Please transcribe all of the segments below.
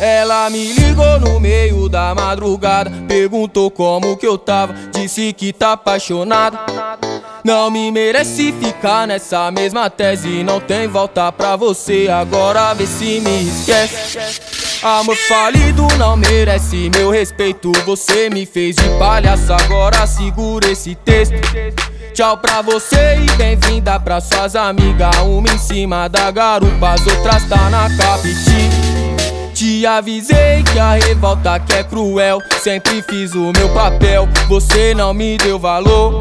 Ela me ligou no meio da madrugada Perguntou como que eu tava Disse que tá apaixonada. Não me merece ficar nessa mesma tese Não tem volta pra você Agora vê se me esquece. Amor falido não merece meu respeito Você me fez de palhaço Agora segura esse texto. Tchau pra você e bem-vinda pra suas amigas Uma em cima da garupa, as outras tá na capiti te avisei que a revolta que é cruel Sempre fiz o meu papel, você não me deu valor.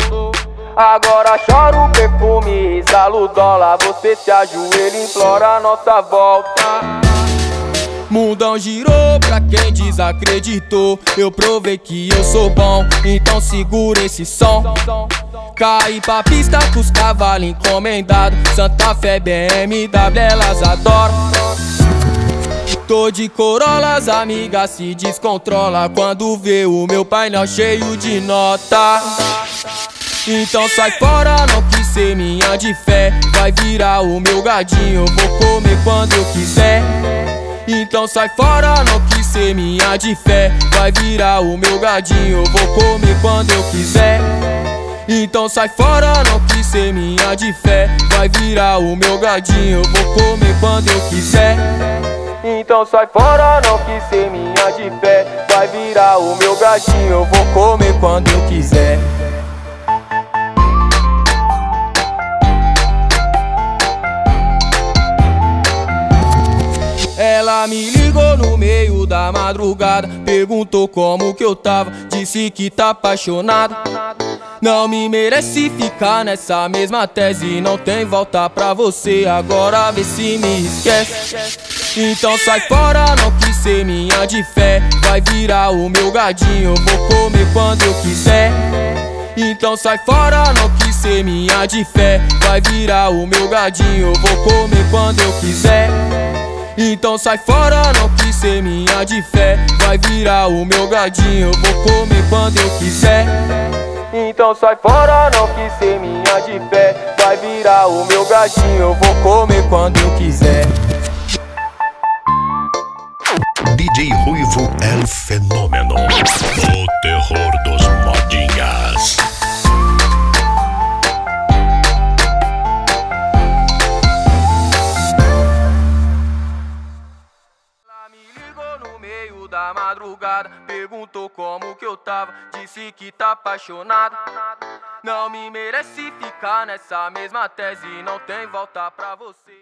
Agora choro perfume, exalo dólar Você se ajoelha implora a nossa volta. Mundão girou pra quem desacreditou Eu provei que eu sou bom, então segura esse som. Caí pra pista com os cavalos encomendados Santa Fé, BMW, elas adoram Tô de Corolla, as amigas se descontrola. Quando vê o meu painel cheio de nota. Então sai fora, não quis ser minha de fé. Vai virar o meu gadinho, vou comer quando eu quiser. Então sai fora, não quis ser minha de fé. Vai virar o meu gadinho, vou comer quando eu quiser. Então sai fora, não quis ser minha de fé. Vai virar o meu gadinho, vou comer quando eu quiser então sai fora, não quis ser minha de fé Vai virar o meu gatinho, eu vou comer quando eu quiser. Ela me ligou no meio da madrugada Perguntou como que eu tava Disse que tá apaixonada Não me merece ficar nessa mesma tese Não tem volta pra você Agora vê se me esquece então sai fora, não quis ser minha de fé. Vai virar o meu gadinho, vou comer quando eu quiser. Então sai fora, não quis ser minha de fé. Vai virar o meu gadinho, vou comer quando eu quiser. Então sai fora, não quis ser minha de fé. Vai virar o meu gadinho, vou comer quando eu quiser. Então sai fora, não quis ser minha de fé. Vai virar o meu gadinho, vou comer quando eu quiser DJ Ruivo o fenômeno. O terror dos modinhas. Ela me ligou no meio da madrugada Perguntou como que eu tava Disse que tá apaixonada Não me merece ficar nessa mesma tese Não tem volta pra você